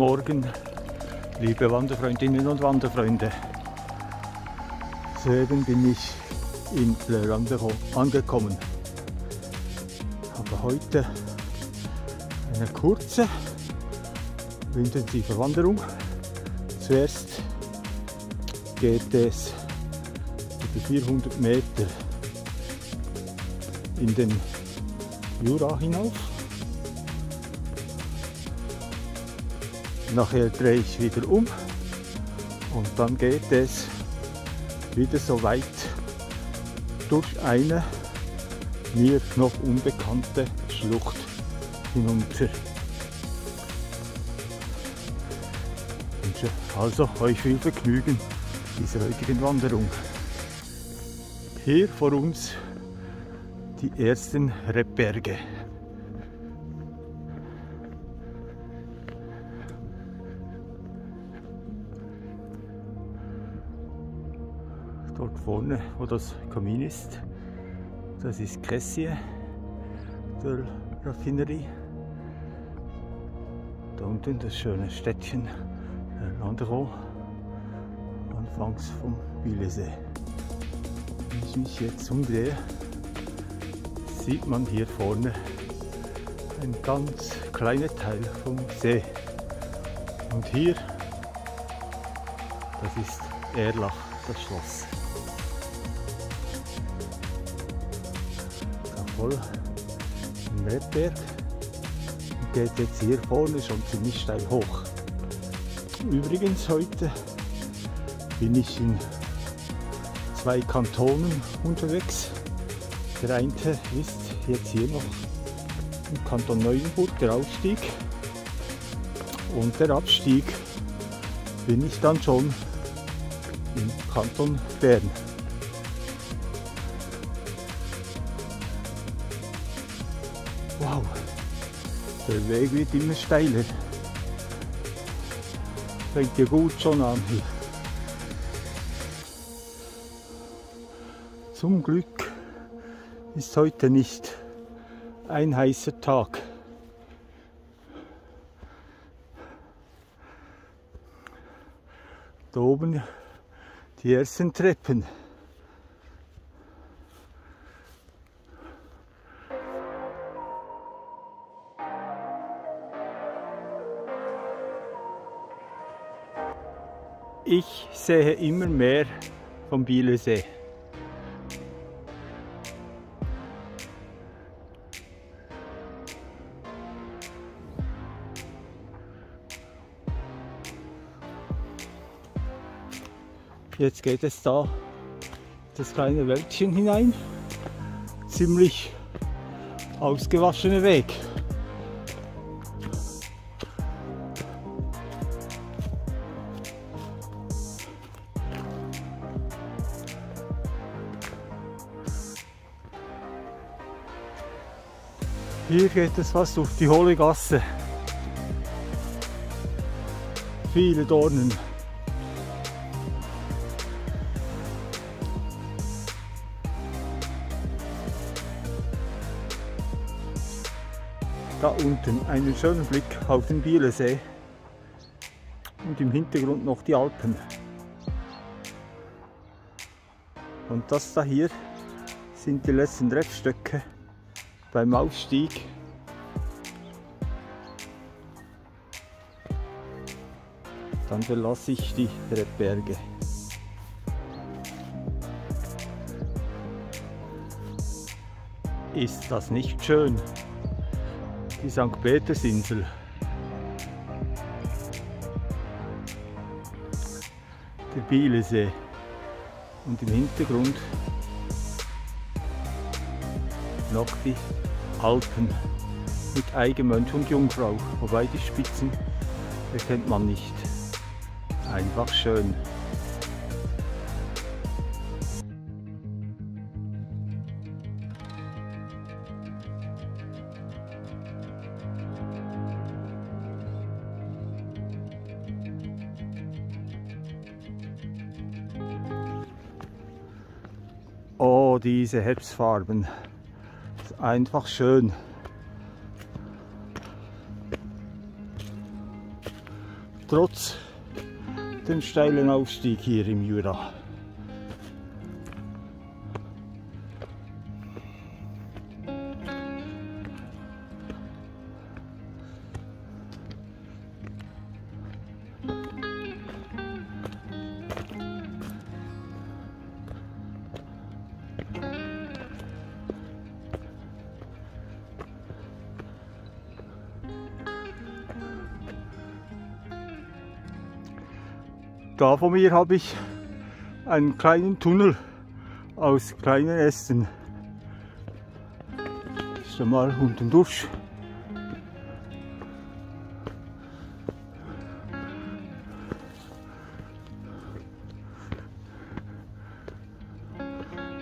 Morgen, liebe Wanderfreundinnen und Wanderfreunde. Soeben bin ich in Le Landeron angekommen. Habe heute eine kurze, intensive Wanderung. Zuerst geht es über 400 Meter in den Jura hinauf. Nachher drehe ich wieder um und dann geht es wieder so weit durch eine mir noch unbekannte Schlucht hinunter. Ich also euch viel Vergnügen dieser heutigen Wanderung. Hier vor uns die ersten Rebberge. Vorne, wo das Kamin ist, das ist Cressier, der Raffinerie. Da unten das schöne Städtchen Landereau, anfangs vom Bielesee. Wenn ich mich jetzt umdrehe, sieht man hier vorne ein ganz kleiner Teil vom See. Und hier, das ist Erlach, das Schloss. Voll im und geht jetzt hier vorne schon ziemlich steil hoch. Übrigens heute bin ich in zwei Kantonen unterwegs. Der eine ist jetzt hier noch im Kanton Neuenburg, der Aufstieg. Und der Abstieg bin ich dann schon im Kanton Bern. Der Weg wird immer steiler. Fängt ja gut schon an hier. Zum Glück ist heute nicht ein heißer Tag. Da oben die ersten Treppen. Ich sehe immer mehr vom Bielesee. Jetzt geht es da das kleine Wäldchen hinein. Ziemlich ausgewaschener Weg. Hier geht es fast durch die hohle Gasse. Viele Dornen. Da unten einen schönen Blick auf den Bielesee und im Hintergrund noch die Alpen. Und das da hier sind die letzten Treffstöcke beim Aufstieg. Dann verlasse ich die Rebberge. Ist das nicht schön? Die St. Petersinsel. Der Bielesee. Und im Hintergrund noch die Alpen mit Eigemönch und Jungfrau, wobei die Spitzen erkennt man nicht. Einfach schön. Oh, diese Herbstfarben. Einfach schön. trotz dem steilen Aufstieg hier im Jura. Da vor mir habe ich einen kleinen Tunnel aus kleinen Ästen. Ist mal unten durch.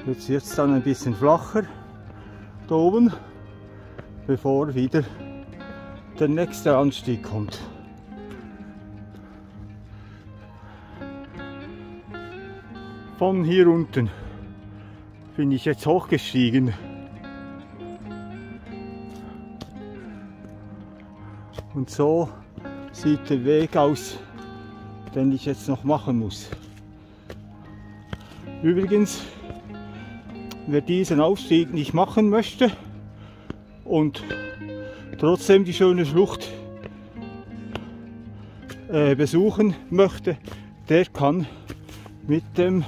Jetzt wird es dann ein bisschen flacher da oben, bevor wieder der nächste Anstieg kommt. Von hier unten bin ich jetzt hochgestiegen. Und so sieht der Weg aus, den ich jetzt noch machen muss. Übrigens, wer diesen Aufstieg nicht machen möchte und trotzdem die schöne Schlucht äh, besuchen möchte, der kann mit dem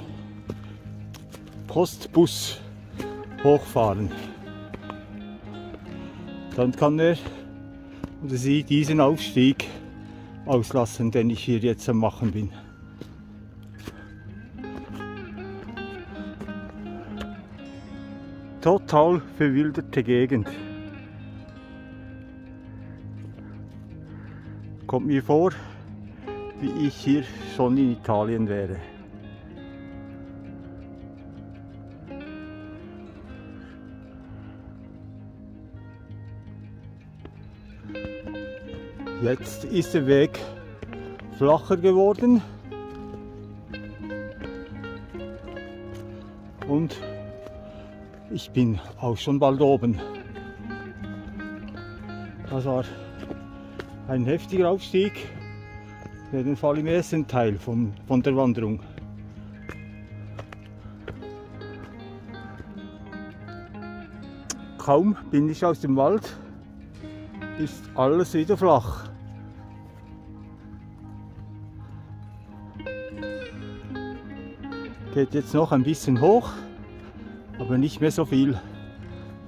Postbus hochfahren. Dann kann er oder sie diesen Aufstieg auslassen, den ich hier jetzt am machen bin. Total verwilderte Gegend. Kommt mir vor, wie ich hier schon in Italien wäre. Jetzt ist der Weg flacher geworden und ich bin auch schon bald oben. Das war ein heftiger Aufstieg, jeden Fall im ersten Teil von, von der Wanderung. Kaum bin ich aus dem Wald, ist alles wieder flach. Geht jetzt noch ein bisschen hoch, aber nicht mehr so viel.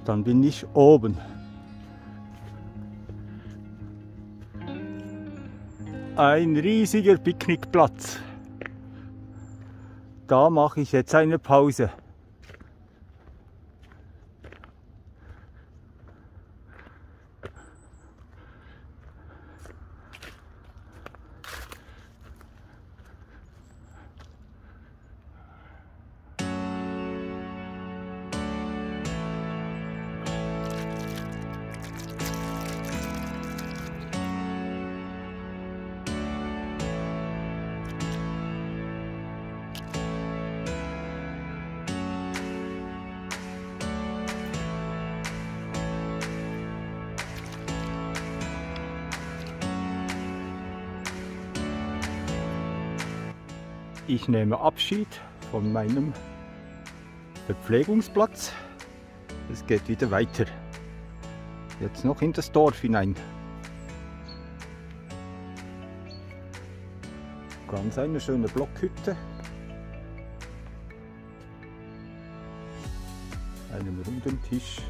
Dann bin ich oben. Ein riesiger Picknickplatz. Da mache ich jetzt eine Pause. Ich nehme Abschied von meinem Verpflegungsplatz. Es geht wieder weiter. Jetzt noch in das Dorf hinein. Ganz eine schöne Blockhütte. Einem runden Tisch.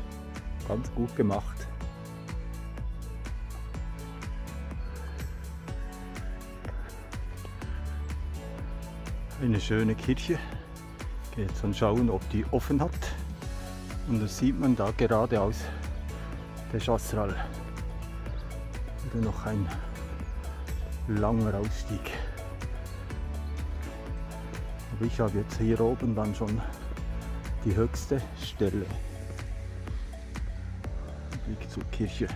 Ganz gut gemacht. Eine schöne Kirche. Gehe jetzt dann schauen, ob die offen hat. Und das sieht man da geradeaus der Chasseral. Wieder noch ein langer Ausstieg. Aber ich habe jetzt hier oben dann schon die höchste Stelle. Blick zur Kirche.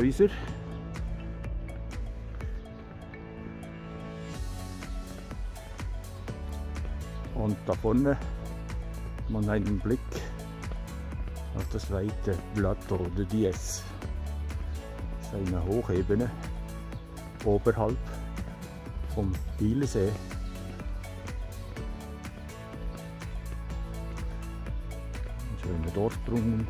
Häuser. Und da vorne man einen Blick auf das weite Plateau de Diez. Das ist eine Hochebene oberhalb vom Bielesee. Ein schöner Dorfbrunnen.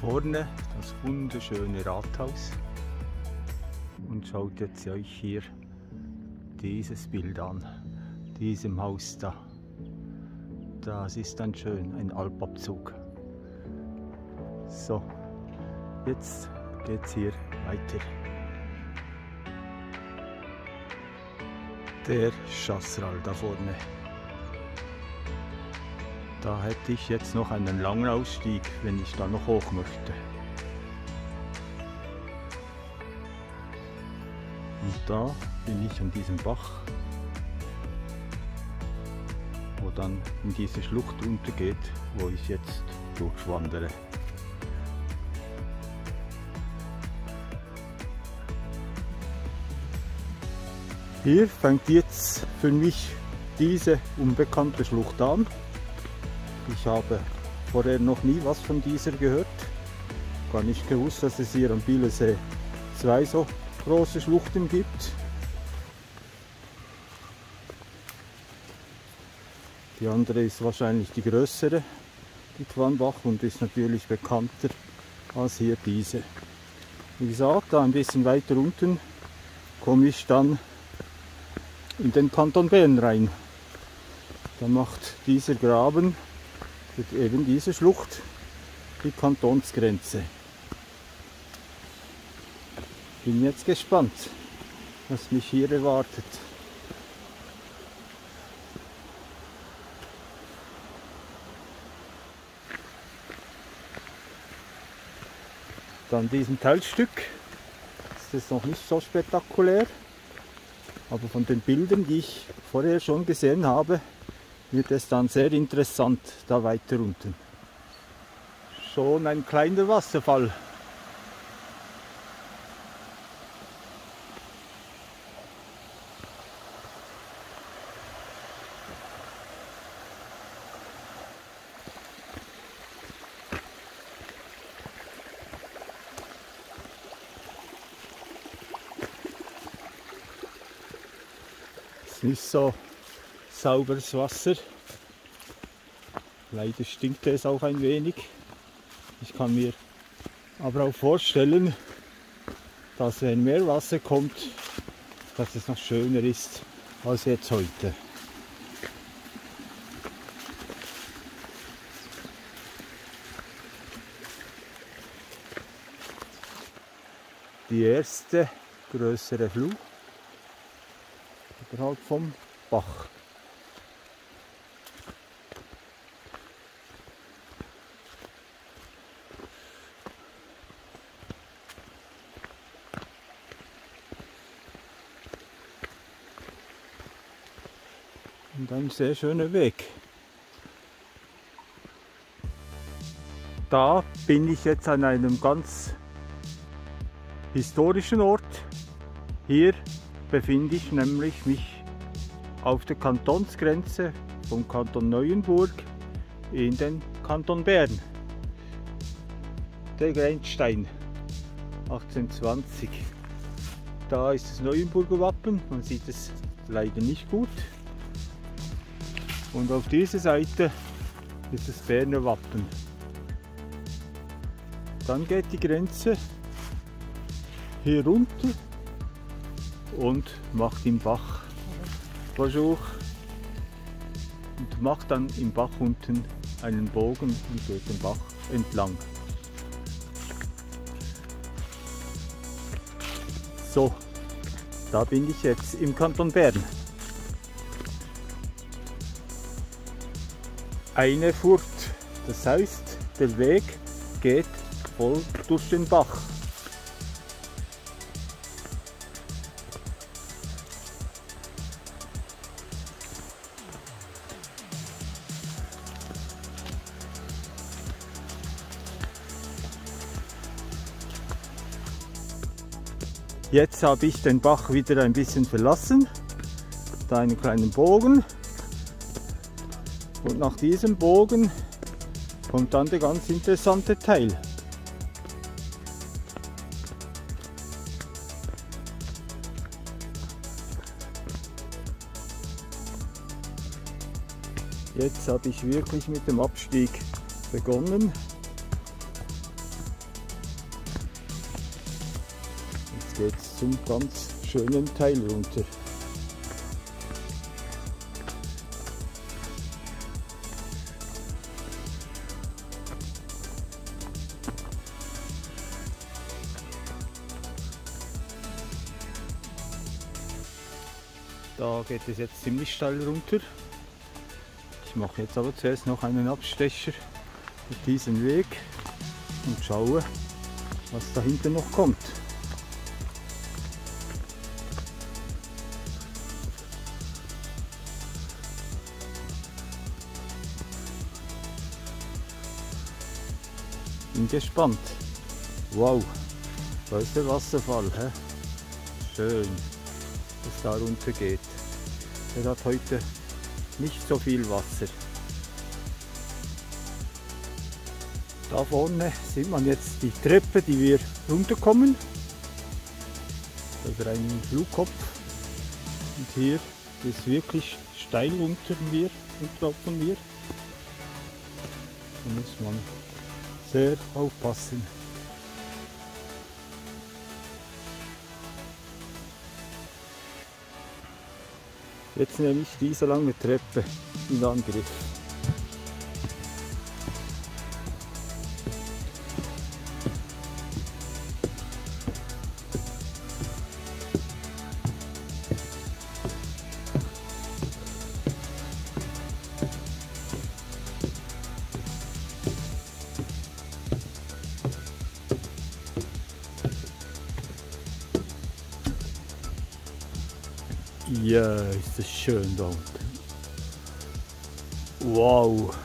Vorne das wunderschöne Rathaus. Und schaut jetzt euch hier dieses Bild an, diesem Haus da. Das ist dann schön, ein Alpabzug. So, jetzt geht's hier weiter. Der Chassral da vorne. Da hätte ich jetzt noch einen langen Ausstieg, wenn ich da noch hoch möchte. Und da bin ich an diesem Bach, wo dann in diese Schlucht untergeht, wo ich jetzt durchwandere. Hier fängt jetzt für mich diese unbekannte Schlucht an. Ich habe vorher noch nie was von dieser gehört. Gar nicht gewusst, dass es hier am Bielesee zwei so große Schluchten gibt. Die andere ist wahrscheinlich die größere, die Quanbach, und ist natürlich bekannter als hier diese. Wie gesagt, da ein bisschen weiter unten komme ich dann in den Kanton Bern rein. Da macht dieser Graben, eben diese Schlucht, die Kantonsgrenze. Bin jetzt gespannt, was mich hier erwartet. Dann diesem Teilstück ist es noch nicht so spektakulär, aber von den Bildern, die ich vorher schon gesehen habe, wird es dann sehr interessant da weiter unten. Schon ein kleiner Wasserfall. ist nicht so sauberes Wasser. Leider stinkt es auch ein wenig. Ich kann mir aber auch vorstellen, dass wenn mehr Wasser kommt, dass es noch schöner ist als jetzt heute. Die erste größere Flut oberhalb vom Bach. Und ein sehr schöner Weg. Da bin ich jetzt an einem ganz historischen Ort. Hier befinde ich nämlich mich auf der Kantonsgrenze vom Kanton Neuenburg in den Kanton Bern. Der Grenzstein 1820. Da ist das Neuenburger Wappen, man sieht es leider nicht gut. Und auf dieser Seite ist das Berner Wappen. Dann geht die Grenze hier runter und macht im Bach Bonjour und macht dann im Bach unten einen Bogen und geht den Bach entlang. So, da bin ich jetzt im Kanton Bern. eine Furt. Das heißt, der Weg geht voll durch den Bach. Jetzt habe ich den Bach wieder ein bisschen verlassen, da einen kleinen Bogen und nach diesem Bogen kommt dann der ganz interessante Teil. Jetzt habe ich wirklich mit dem Abstieg begonnen. Jetzt geht es zum ganz schönen Teil runter. Da geht es jetzt ziemlich steil runter. Ich mache jetzt aber zuerst noch einen Abstecher mit diesem Weg und schaue, was dahinter noch kommt. Bin gespannt. Wow, da ist der Wasserfall. Hä? Schön, da runter geht. Er hat heute nicht so viel Wasser. Da vorne sieht man jetzt die Treppe, die wir runterkommen. Über einen Flugkopf. Und hier ist wirklich steil unter mir, unter von mir. Da muss man sehr aufpassen. Jetzt nehme ich diese lange Treppe in Angriff. Schön da unten. Wow.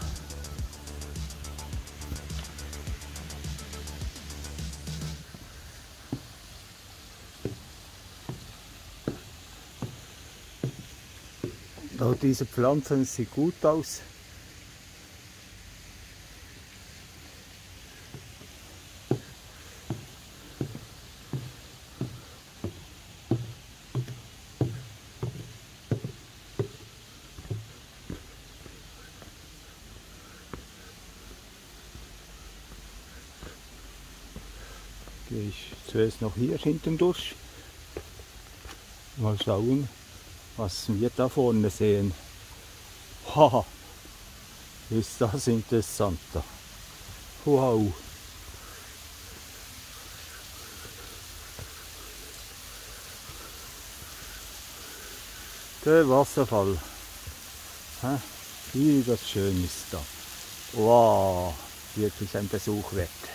Diese Pflanzen sieht gut aus. Gehe ich zuerst noch hier hinten durch. Mal schauen, was wir da vorne sehen. Haha, ist das interessant da. Wow. Der Wasserfall. Wie das schön ist da. Wow, wirklich ein Besuch wert.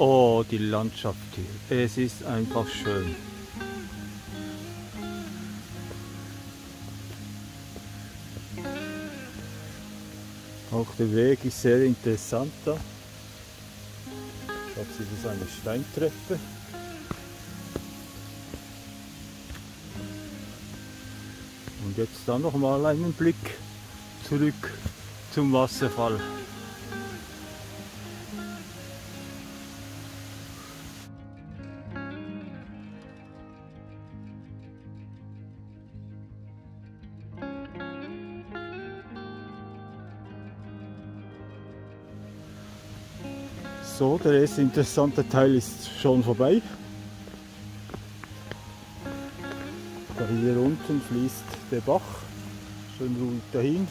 Oh, die Landschaft hier. Es ist einfach schön. Auch der Weg ist sehr interessant da. Jetzt ist es eine Steintreppe. Und jetzt dann noch mal einen Blick zurück zum Wasserfall. So, der erste interessante Teil ist schon vorbei. Da hier unten fließt der Bach schön ruhig dahin.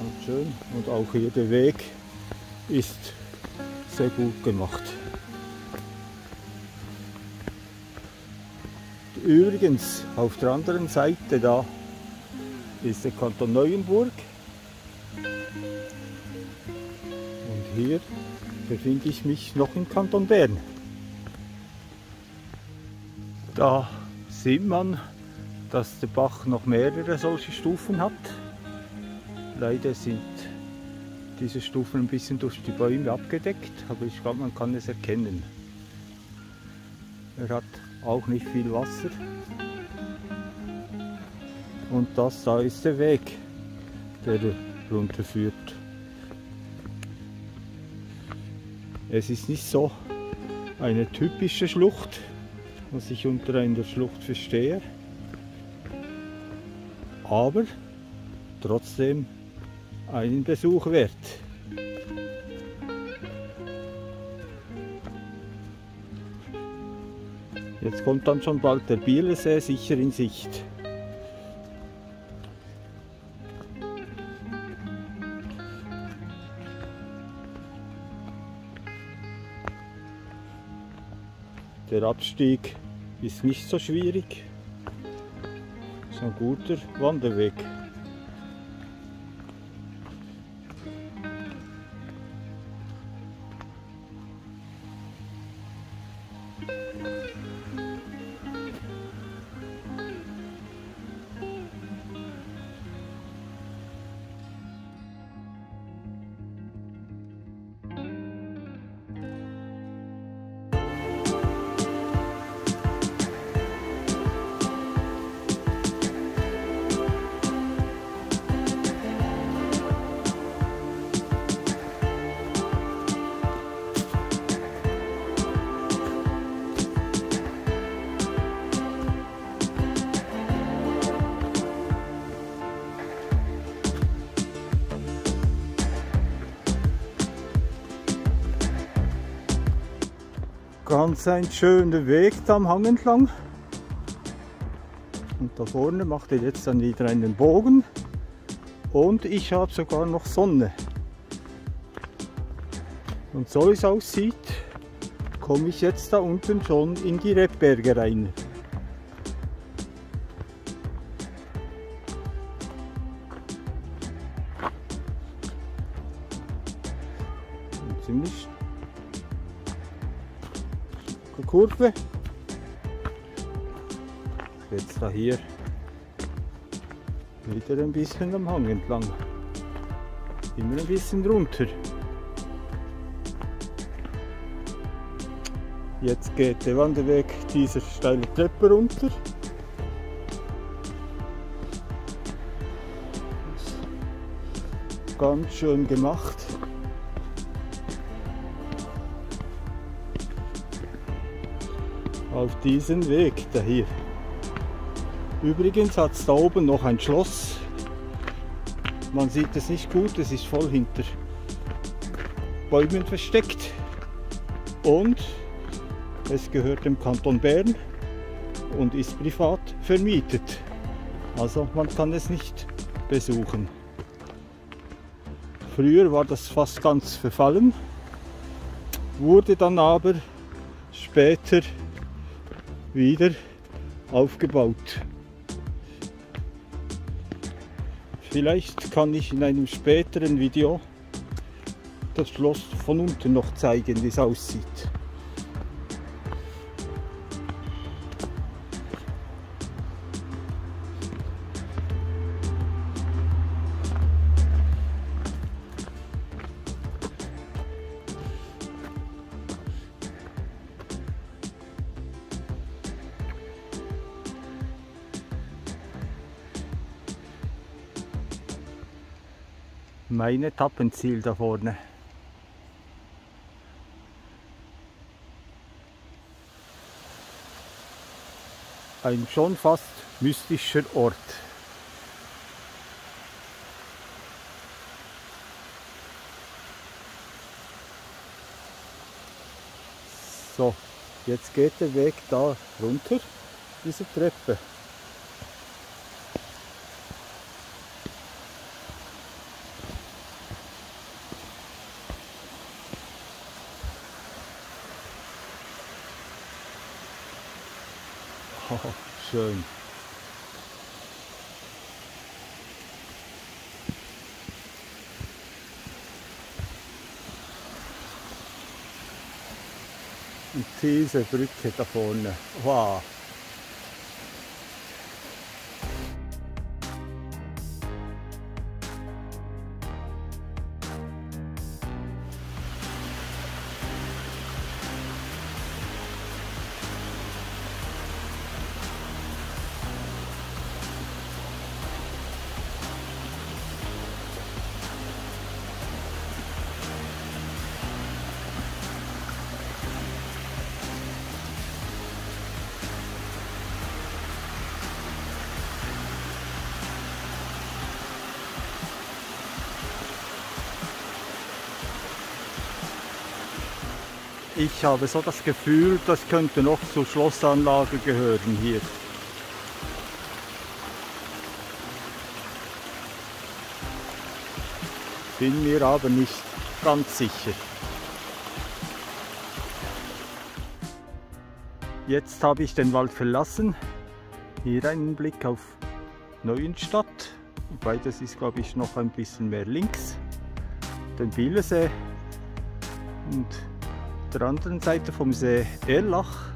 Und schön. Und auch hier der Weg ist sehr gut gemacht. Übrigens, auf der anderen Seite da ist der Kanton Neuenburg. Hier befinde ich mich noch im Kanton Bern. Da sieht man, dass der Bach noch mehrere solche Stufen hat. Leider sind diese Stufen ein bisschen durch die Bäume abgedeckt, aber ich glaube, man kann es erkennen. Er hat auch nicht viel Wasser. Und das da ist der Weg, der runterführt. Es ist nicht so eine typische Schlucht, was ich unter einer Schlucht verstehe, aber trotzdem einen Besuch wert. Jetzt kommt dann schon bald der Bielersee sicher in Sicht. Der Abstieg ist nicht so schwierig. Ist ein guter Wanderweg. Ganz ein schöner Weg da am Hang entlang. Und da vorne macht er jetzt dann wieder einen Bogen. Und ich habe sogar noch Sonne. Und so wie es aussieht, komme ich jetzt da unten schon in die Rebberge rein. Kurve. Jetzt da hier wieder ein bisschen am Hang entlang. Immer ein bisschen runter. Jetzt geht der Wanderweg dieser steile Treppe runter. Ganz schön gemacht. Auf diesen Weg da hier. Übrigens hat es da oben noch ein Schloss. Man sieht es nicht gut, es ist voll hinter Bäumen versteckt. Und es gehört dem Kanton Bern und ist privat vermietet. Also man kann es nicht besuchen. Früher war das fast ganz verfallen, wurde dann aber später wieder aufgebaut. Vielleicht kann ich in einem späteren Video das Schloss von unten noch zeigen, wie es aussieht. Mein Etappenziel da vorne. Ein schon fast mystischer Ort. So, jetzt geht der Weg da runter, diese Treppe. Schön. Und diese Brücke da vorne. Wow. Ich habe so das Gefühl, das könnte noch zur Schlossanlage gehören hier. Bin mir aber nicht ganz sicher. Jetzt habe ich den Wald verlassen. Hier einen Blick auf Neuenstadt. Wobei das ist glaube ich noch ein bisschen mehr links. Den Bielesee und der anderen Seite vom See Erlach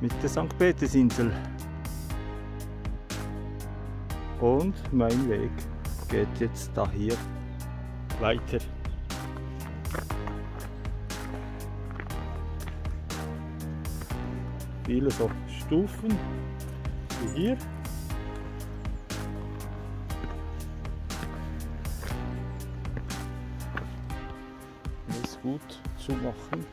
mit der St. Petersinsel. Und mein Weg geht jetzt da hier weiter. Viele so Stufen wie hier. Zu machen.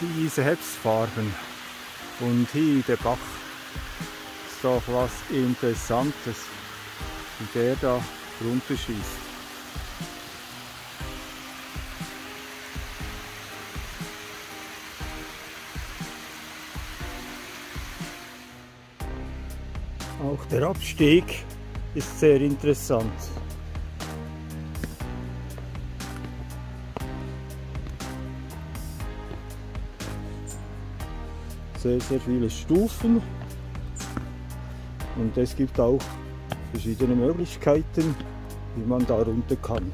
Diese Herbstfarben und hier der Bach ist doch was Interessantes, wie der da runterschießt. Der Abstieg ist sehr interessant. Sehr, sehr viele Stufen und es gibt auch verschiedene Möglichkeiten, wie man da runter kann.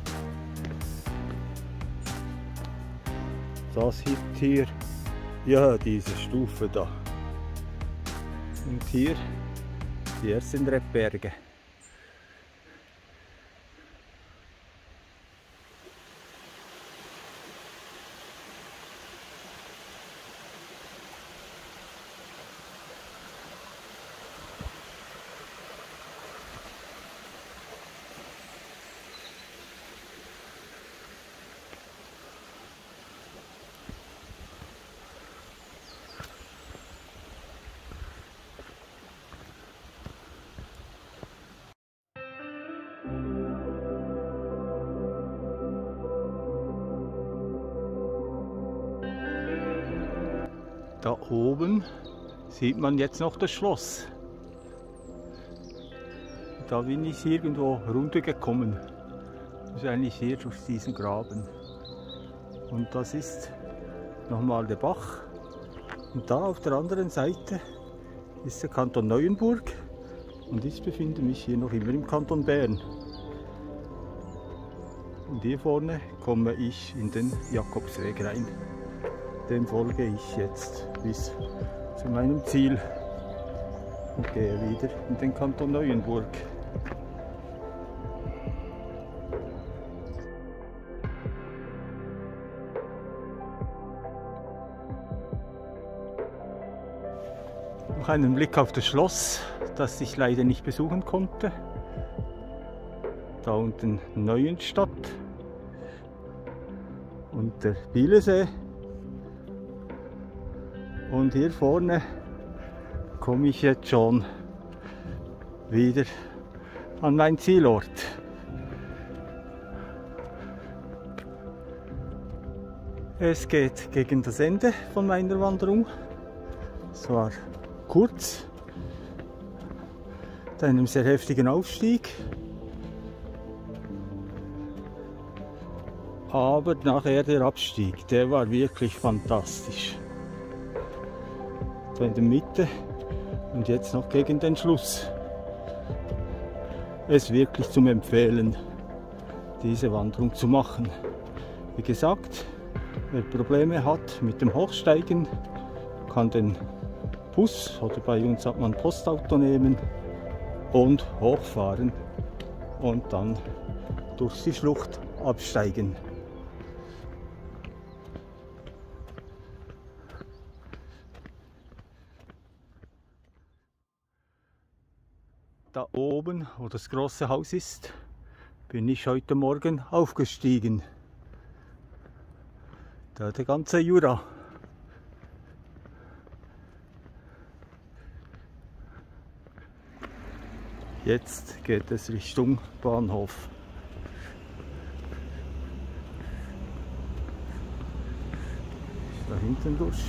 Das hier, ja, diese Stufe da. Und hier hier sind Rebberge. Oben sieht man jetzt noch das Schloss. Da bin ich irgendwo runtergekommen. Wahrscheinlich hier durch diesen Graben. Und das ist nochmal der Bach. Und da auf der anderen Seite ist der Kanton Neuenburg. Und ich befinde mich hier noch immer im Kanton Bern. Und hier vorne komme ich in den Jakobsweg rein dem folge ich jetzt bis zu meinem Ziel und gehe wieder in den Kanton Neuenburg. Noch einen Blick auf das Schloss, das ich leider nicht besuchen konnte. Da unten Neuenstadt und der Bielesee und hier vorne komme ich jetzt schon wieder an mein Zielort. Es geht gegen das Ende von meiner Wanderung. Es war kurz, mit einem sehr heftigen Aufstieg. Aber nachher der Abstieg, der war wirklich fantastisch. Da in der Mitte und jetzt noch gegen den Schluss. Es ist wirklich zum Empfehlen, diese Wanderung zu machen. Wie gesagt, wer Probleme hat mit dem Hochsteigen, kann den Bus oder bei uns hat man Postauto nehmen und hochfahren und dann durch die Schlucht absteigen. Wo das große Haus ist, bin ich heute Morgen aufgestiegen. Da der ganze Jura. Jetzt geht es Richtung Bahnhof. Da hinten durch.